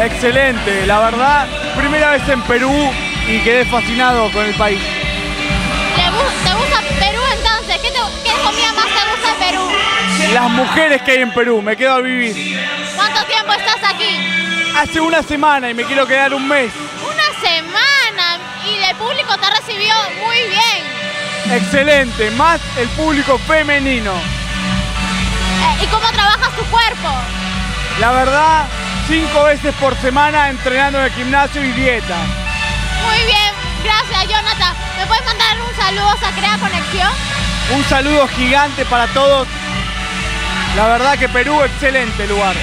Excelente, la verdad, primera vez en Perú y quedé fascinado con el país. ¿Te, gu- te gusta Perú entonces? ¿Qué, te- qué comida más te gusta de Perú? Las mujeres que hay en Perú, me quedo a vivir. ¿Cuánto tiempo estás aquí? Hace una semana y me quiero quedar un mes. Una semana y el público te recibió muy bien. Excelente, más el público femenino. Eh, ¿Y cómo trabajas tu cuerpo? La verdad, cinco veces por semana entrenando en el gimnasio y dieta. Muy bien, gracias Jonathan. ¿Me puedes mandar un saludo a Crea Conexión? Un saludo gigante para todos. La verdad que Perú, excelente lugar.